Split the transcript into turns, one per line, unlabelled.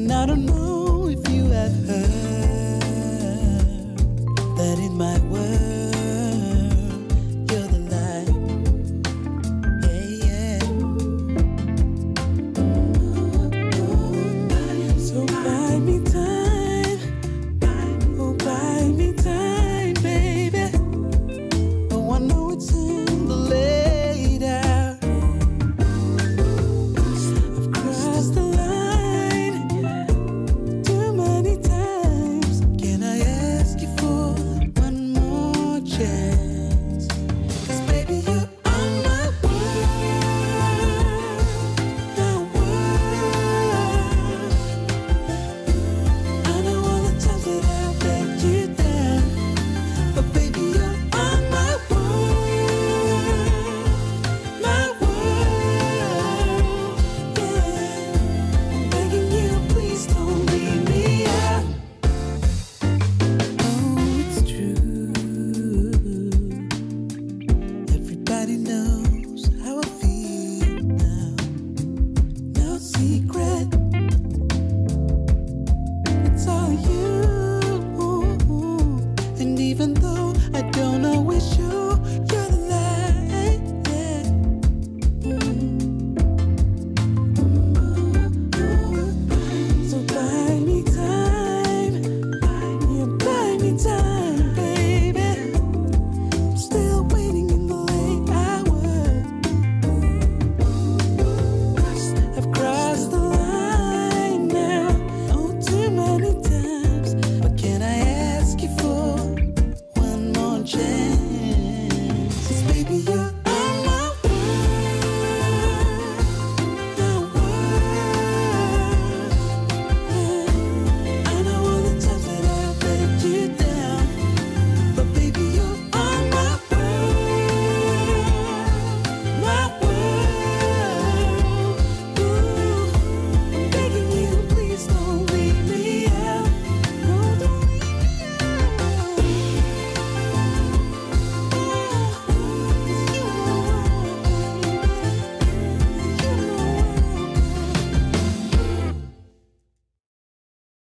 And I don't know if you have heard.